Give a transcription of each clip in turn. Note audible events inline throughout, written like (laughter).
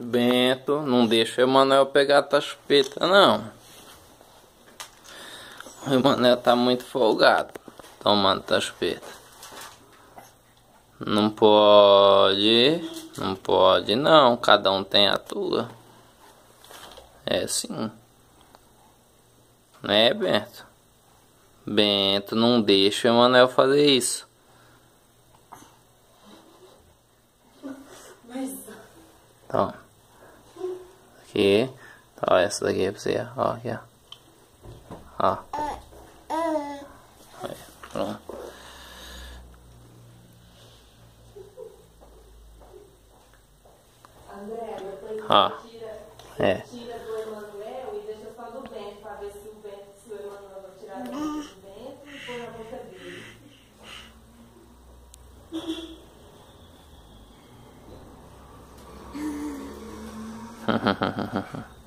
Bento, não deixa o Emanuel pegar a chupeta, não. O Emanuel tá muito folgado tomando a chupeta. Não pode, não pode não, cada um tem a tua. É sim. Né, Bento? Bento, não deixa o Emanuel fazer isso. Então. Aqui. Ó, essa daqui é pra você, ó. Aqui, ó. Ó. Aí, pronto. Ó. É. (laughs)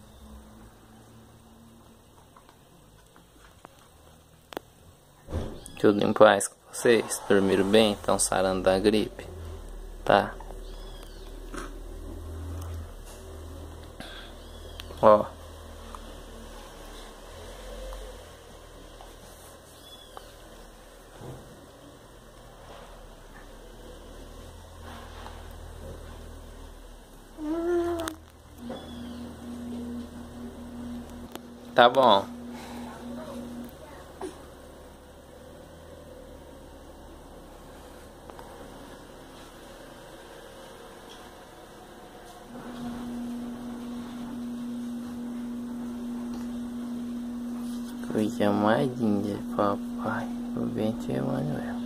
Tudo em paz com vocês? Dormiram bem? Estão sarando da gripe? Tá. Ó. Tá bom. Coisa mais linda, papai. O Bento e o Emanuel.